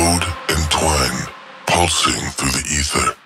Toad and twine pulsing through the ether.